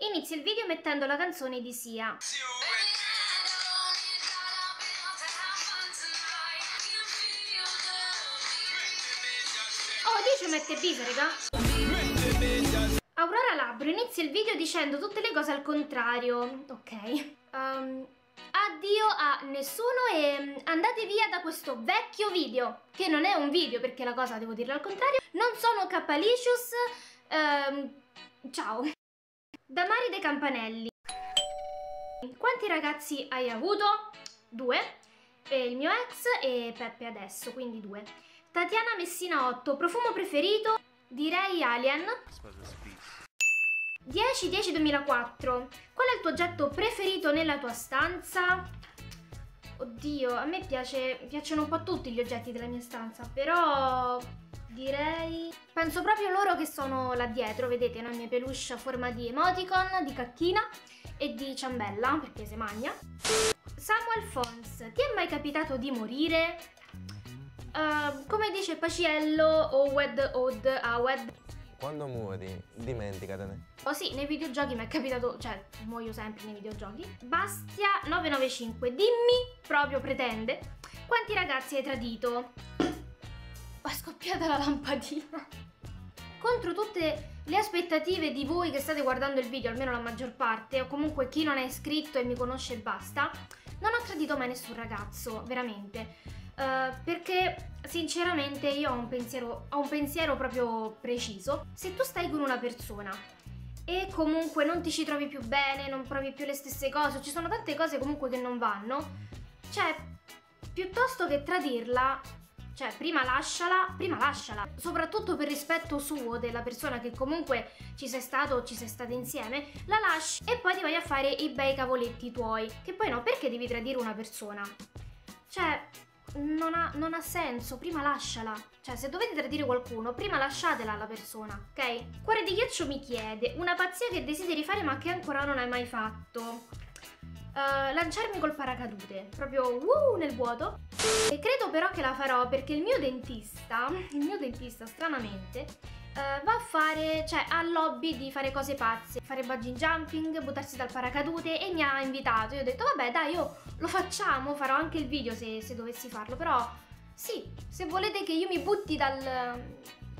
Inizio il video mettendo la canzone di Sia. Oh, 10 mette bis, raga. Aurora Labbro inizia il video dicendo tutte le cose al contrario. Ok. Um, addio a nessuno e andate via da questo vecchio video, che non è un video perché la cosa devo dirla al contrario. Non sono Capalicious. Um, ciao. Damari De Campanelli. Quanti ragazzi hai avuto? Due. E il mio ex e Peppe adesso, quindi due. Tatiana Messina 8. Profumo preferito? Direi Alien. 10-10 2004. Qual è il tuo oggetto preferito nella tua stanza? Oddio, a me piace, piacciono un po' tutti gli oggetti della mia stanza, però direi... Penso proprio loro che sono là dietro, vedete, la mia peluche a forma di emoticon, di cacchina e di ciambella, perché se magna. Samuel Fons, ti è mai capitato di morire? Uh, come dice Paciello o Wed Od Awed, quando muori, dimenticatene. Oh sì, nei videogiochi mi è capitato, cioè, muoio sempre nei videogiochi. Bastia995, dimmi, proprio pretende, quanti ragazzi hai tradito? È scoppiata la lampadina. Contro tutte le aspettative di voi che state guardando il video, almeno la maggior parte, o comunque chi non è iscritto e mi conosce e basta, non ho tradito mai nessun ragazzo, veramente. Uh, perché sinceramente io ho un, pensiero, ho un pensiero proprio preciso. Se tu stai con una persona e comunque non ti ci trovi più bene, non provi più le stesse cose, ci sono tante cose comunque che non vanno, cioè piuttosto che tradirla, cioè prima lasciala, prima lasciala, soprattutto per rispetto suo della persona che comunque ci sei stato o ci sei state insieme, la lasci e poi ti vai a fare i bei cavoletti tuoi, che poi no, perché devi tradire una persona? Cioè, non ha, non ha, senso, prima lasciala. Cioè, se dovete tradire qualcuno, prima lasciatela alla persona, ok? Cuore di ghiaccio mi chiede, una pazzia che desideri fare ma che ancora non hai mai fatto. Uh, lanciarmi col paracadute, proprio uh, nel vuoto. E credo però che la farò perché il mio dentista, il mio dentista stranamente, uh, va a fare, cioè ha l'hobby di fare cose pazze, fare bungee jumping, buttarsi dal paracadute e mi ha invitato. Io ho detto vabbè dai io lo facciamo, farò anche il video se, se dovessi farlo, però sì, se volete che io mi butti dal...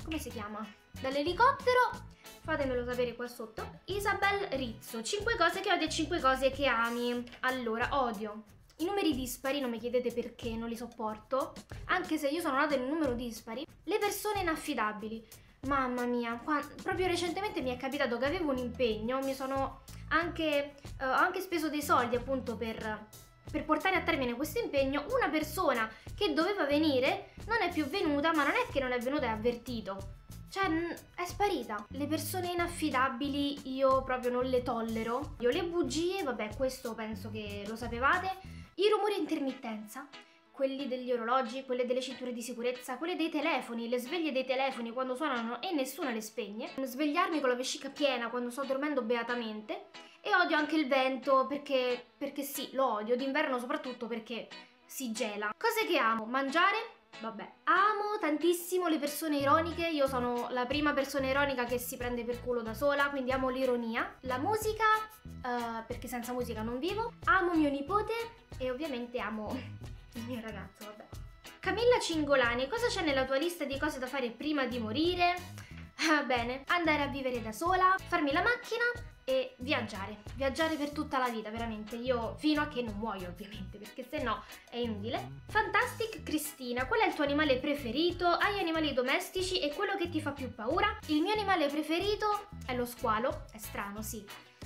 come si chiama? Dall'elicottero fatemelo sapere qua sotto. Isabel Rizzo, 5 cose che odio e 5 cose che ami. Allora, odio i numeri dispari, non mi chiedete perché, non li sopporto, anche se io sono nata in un numero dispari. Le persone inaffidabili. Mamma mia, qua, proprio recentemente mi è capitato che avevo un impegno, mi sono anche, uh, anche speso dei soldi appunto per, per portare a termine questo impegno. Una persona che doveva venire non è più venuta, ma non è che non è venuta, è avvertito. Cioè, è sparita. Le persone inaffidabili io proprio non le tollero. Io le bugie, vabbè, questo penso che lo sapevate. I rumori a intermittenza quelli degli orologi, quelle delle cinture di sicurezza, quelle dei telefoni, le sveglie dei telefoni quando suonano e nessuno le spegne, svegliarmi con la vescica piena quando sto dormendo beatamente e odio anche il vento perché, perché sì, lo odio, d'inverno soprattutto perché si gela. Cose che amo, mangiare, Vabbè, amo tantissimo le persone ironiche, io sono la prima persona ironica che si prende per culo da sola, quindi amo l'ironia. La musica, uh, perché senza musica non vivo. Amo mio nipote e ovviamente amo il mio ragazzo, vabbè. Camilla Cingolani, cosa c'è nella tua lista di cose da fare prima di morire? Ah, bene, andare a vivere da sola, farmi la macchina e viaggiare. Viaggiare per tutta la vita, veramente. Io fino a che non muoio, ovviamente, perché se no è inutile. Fantastic Cristina, qual è il tuo animale preferito? Hai animali domestici e quello che ti fa più paura? Il mio animale preferito è lo squalo, è strano, sì.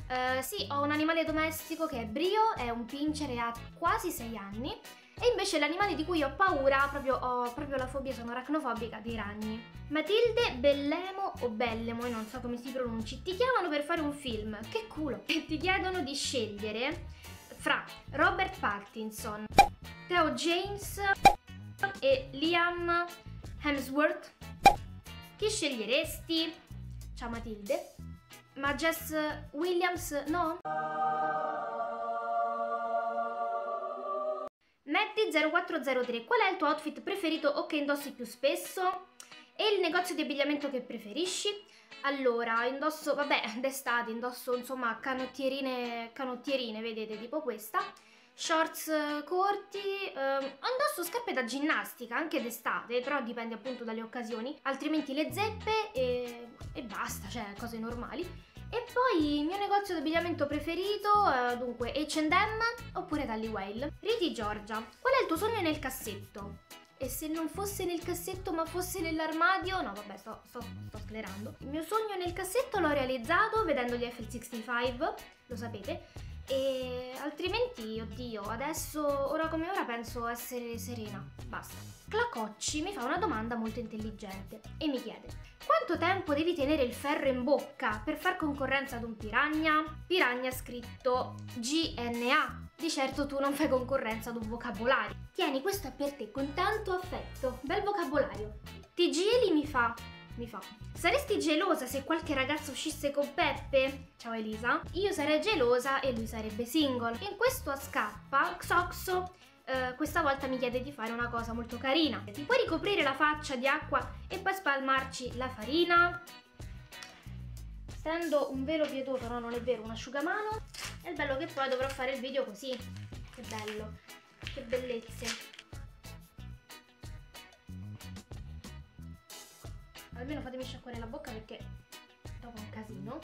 Uh, sì, ho un animale domestico che è Brio, è un pincher e ha quasi 6 anni e invece l'animale di cui ho paura, proprio ho proprio la fobia, sono aracnofobica, dei ragni. Matilde Bellemo o Bellemo, non so come si pronunci, ti chiamano per fare un film, che culo! E ti chiedono di scegliere fra Robert Pattinson, Theo James e Liam Hemsworth. Chi sceglieresti? Ciao Matilde. Ma Jess Williams no? Metti 0403, qual è il tuo outfit preferito o che indossi più spesso? E il negozio di abbigliamento che preferisci? Allora, indosso, vabbè, d'estate indosso insomma canottierine, canottierine, vedete, tipo questa. Shorts eh, corti, eh, indosso scarpe da ginnastica anche d'estate, però dipende appunto dalle occasioni, altrimenti le zeppe e, e basta, cioè cose normali. E poi il mio negozio di abbigliamento preferito, eh, dunque H&M oppure Tally Whale. Riti Giorgia, qual è il tuo sogno nel cassetto? E se non fosse nel cassetto ma fosse nell'armadio, no vabbè sto, sto, sto sclerando. Il mio sogno nel cassetto l'ho realizzato vedendo gli FL65, lo sapete. E altrimenti, oddio, adesso, ora come ora, penso essere serena. Basta. Clacocci mi fa una domanda molto intelligente e mi chiede: Quanto tempo devi tenere il ferro in bocca per far concorrenza ad un piranha? Piranha scritto GNA. Di certo tu non fai concorrenza ad un vocabolario. Tieni, questo è per te con tanto affetto. Bel vocabolario. Ti geli mi fa. Mi fa. Saresti gelosa se qualche ragazzo uscisse con Peppe? Ciao Elisa. Io sarei gelosa e lui sarebbe single. In questo a scappa, Xoxo Uh, questa volta mi chiede di fare una cosa molto carina. Ti puoi ricoprire la faccia di acqua e poi spalmarci la farina? Stendo un velo pietoso, no non è vero, un asciugamano. È bello che poi dovrò fare il video così. Che bello, che bellezze. Almeno fatemi sciacquare la bocca perché dopo è un casino.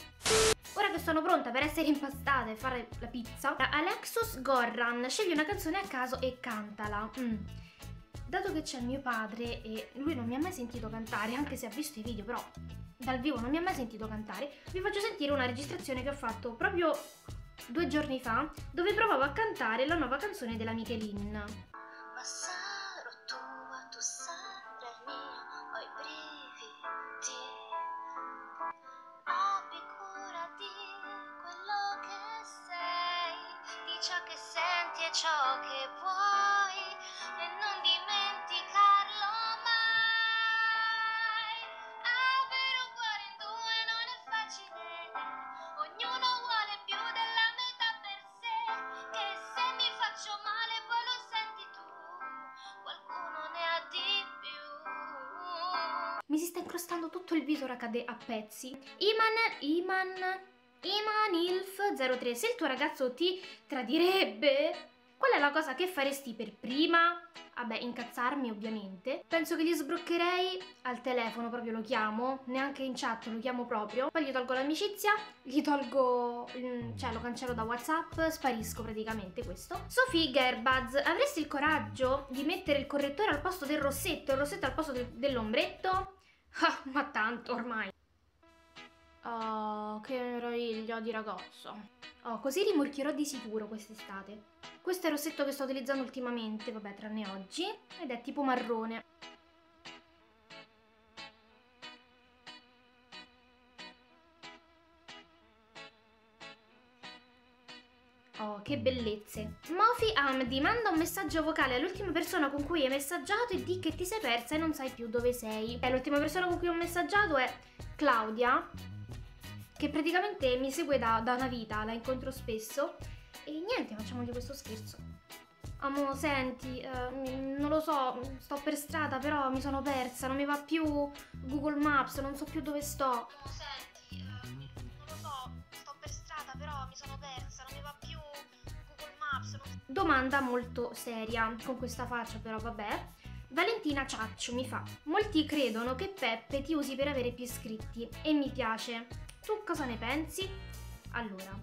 Ora che sono pronta per essere impastata e fare la pizza, Alexos Gorran, scegli una canzone a caso e cantala. Mm. Dato che c'è mio padre e lui non mi ha mai sentito cantare, anche se ha visto i video, però dal vivo non mi ha mai sentito cantare, vi faccio sentire una registrazione che ho fatto proprio due giorni fa, dove provavo a cantare la nuova canzone della Michelin. Ma Si sta incrostando tutto il viso cade a pezzi. Iman, Iman, Iman Ilf 03, se il tuo ragazzo ti tradirebbe, qual è la cosa che faresti per prima? Vabbè, incazzarmi ovviamente. Penso che gli sbroccherei al telefono, proprio lo chiamo, neanche in chat lo chiamo proprio. Poi gli tolgo l'amicizia, gli tolgo, cioè lo cancello da WhatsApp, sparisco praticamente questo. Sophie Gerbaz, avresti il coraggio di mettere il correttore al posto del rossetto e il rossetto al posto del- dell'ombretto? Ah, ma tanto ormai. Oh, che meraviglia di ragazzo. Oh, così rimorchierò di sicuro quest'estate. Questo è il rossetto che sto utilizzando ultimamente, vabbè, tranne oggi, ed è tipo marrone. Che bellezze. Mofi Amdi manda un messaggio vocale all'ultima persona con cui hai messaggiato e di che ti sei persa e non sai più dove sei. Eh, l'ultima persona con cui ho messaggiato è Claudia, che praticamente mi segue da, da una vita, la incontro spesso. E niente, facciamogli questo scherzo. Amo, senti, eh, non lo so, sto per strada, però mi sono persa, non mi va più Google Maps, non so più dove sto. Senti, non lo so, sto per strada, però mi sono persa, non mi va più. Domanda molto seria, con questa faccia però vabbè. Valentina Ciaccio mi fa: Molti credono che Peppe ti usi per avere più iscritti e mi piace. Tu cosa ne pensi? Allora,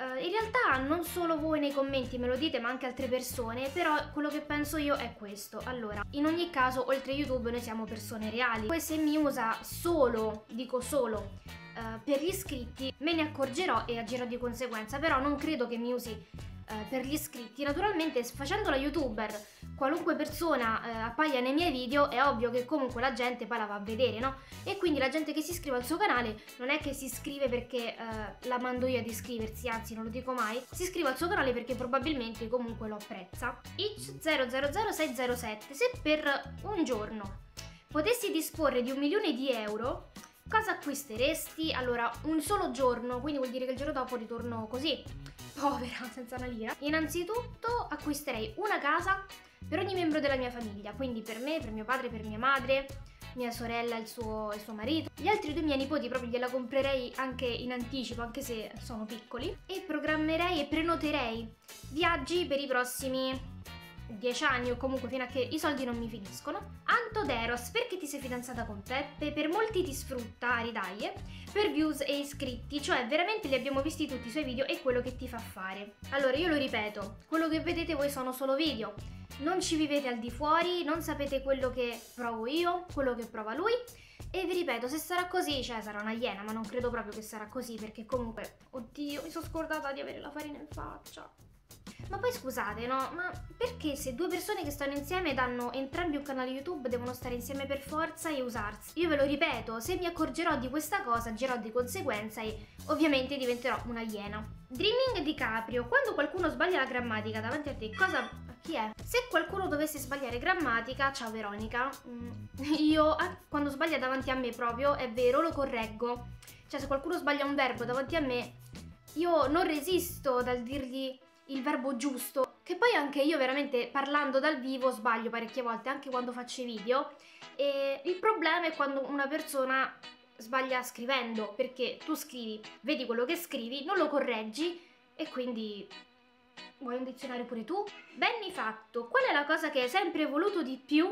eh, in realtà non solo voi nei commenti me lo dite, ma anche altre persone, però quello che penso io è questo. Allora, in ogni caso, oltre YouTube noi siamo persone reali. Poi se mi usa solo, dico solo, eh, per gli iscritti, me ne accorgerò e agirò di conseguenza, però non credo che mi usi eh, per gli iscritti. Naturalmente, facendo la youtuber, qualunque persona eh, appaia nei miei video, è ovvio che comunque la gente poi la va a vedere, no? E quindi la gente che si iscrive al suo canale non è che si iscrive perché eh, la mando io ad iscriversi, anzi non lo dico mai, si iscrive al suo canale perché probabilmente comunque lo apprezza. Itch000607, se per un giorno potessi disporre di un milione di euro, cosa acquisteresti? Allora, un solo giorno, quindi vuol dire che il giorno dopo ritorno così, povera, senza una lira. Innanzitutto acquisterei una casa per ogni membro della mia famiglia, quindi per me, per mio padre, per mia madre, mia sorella e il suo, il suo marito. Gli altri due miei nipoti proprio gliela comprerei anche in anticipo, anche se sono piccoli. E programmerei e prenoterei viaggi per i prossimi 10 anni o comunque fino a che i soldi non mi finiscono. Antoderos, perché ti sei fidanzata con Peppe? Per molti ti sfrutta a per views e iscritti, cioè veramente li abbiamo visti tutti i suoi video e quello che ti fa fare. Allora io lo ripeto, quello che vedete voi sono solo video, non ci vivete al di fuori, non sapete quello che provo io, quello che prova lui. E vi ripeto, se sarà così, cioè sarà una iena, ma non credo proprio che sarà così, perché comunque, oddio, mi sono scordata di avere la farina in faccia. Ma poi scusate, no? Ma perché se due persone che stanno insieme danno entrambi un canale YouTube devono stare insieme per forza e usarsi? Io ve lo ripeto, se mi accorgerò di questa cosa agirò di conseguenza e ovviamente diventerò una iena. Dreaming di Caprio, quando qualcuno sbaglia la grammatica davanti a te, cosa chi è? Se qualcuno dovesse sbagliare grammatica, ciao Veronica, mm, io quando sbaglia davanti a me proprio, è vero, lo correggo. Cioè se qualcuno sbaglia un verbo davanti a me, io non resisto dal dirgli il verbo giusto, che poi anche io veramente parlando dal vivo sbaglio parecchie volte, anche quando faccio i video. E il problema è quando una persona sbaglia scrivendo, perché tu scrivi, vedi quello che scrivi, non lo correggi e quindi vuoi un dizionario pure tu? Benni fatto, qual è la cosa che hai sempre voluto di più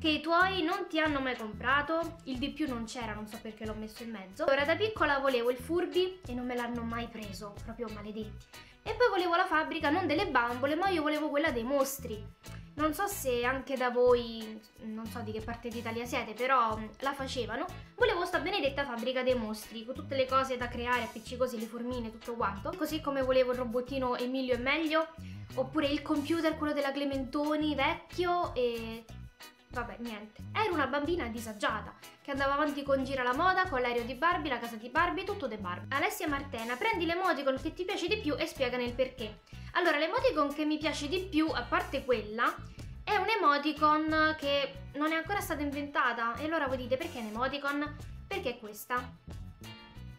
che i tuoi non ti hanno mai comprato? Il di più non c'era, non so perché l'ho messo in mezzo. Ora da piccola volevo il Furby e non me l'hanno mai preso, proprio maledetti. E poi volevo la fabbrica non delle bambole, ma io volevo quella dei mostri. Non so se anche da voi, non so di che parte d'Italia siete, però mm, la facevano. Volevo sta benedetta fabbrica dei mostri, con tutte le cose da creare, appiccicosi, le formine, tutto quanto. Così come volevo il robottino Emilio e meglio, oppure il computer, quello della Clementoni, vecchio e Vabbè, niente. Ero una bambina disagiata, che andava avanti con Gira la moda, con l'aereo di Barbie, la casa di Barbie, tutto de Barbie. Alessia Martena, prendi l'emoticon che ti piace di più e spiegane il perché. Allora, l'emoticon che mi piace di più, a parte quella, è un emoticon che non è ancora stata inventata. E allora voi dite perché un emoticon? Perché è questa.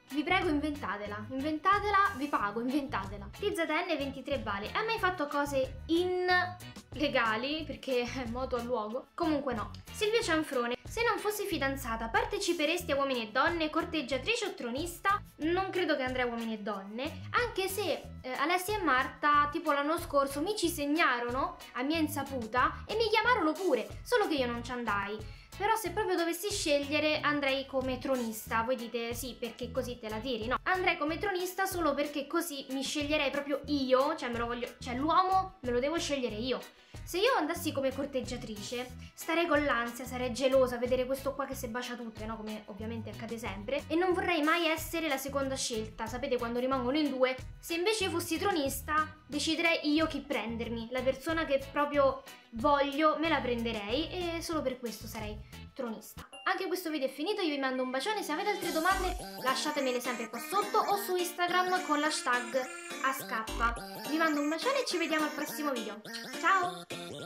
Vi prego, inventatela. Inventatela, vi pago, inventatela. TZN 23 vale. Ha mai fatto cose illegali? Perché è moto al luogo. Comunque no. Silvia Cianfrone. Se non fossi fidanzata, parteciperesti a Uomini e Donne, corteggiatrice o tronista? Non credo che andrei a Uomini e Donne. Anche se eh, Alessia e Marta, tipo l'anno scorso, mi ci segnarono a mia insaputa e mi chiamarono pure. Solo che io non ci andai. Però se proprio dovessi scegliere andrei come tronista. Voi dite sì perché così te la tiri, no? Andrei come tronista solo perché così mi sceglierei proprio io, cioè me lo voglio, cioè l'uomo me lo devo scegliere io. Se io andassi come corteggiatrice, starei con l'ansia, sarei gelosa a vedere questo qua che si bacia tutte, no? Come ovviamente accade sempre. E non vorrei mai essere la seconda scelta, sapete quando rimangono in due. Se invece fossi tronista, deciderei io chi prendermi. La persona che proprio voglio, me la prenderei e solo per questo sarei tronista. Anche questo video è finito, io vi mando un bacione, se avete altre domande lasciatemele sempre qua sotto o su Instagram con l'hashtag ASK. Vi mando un bacione e ci vediamo al prossimo video. Ciao!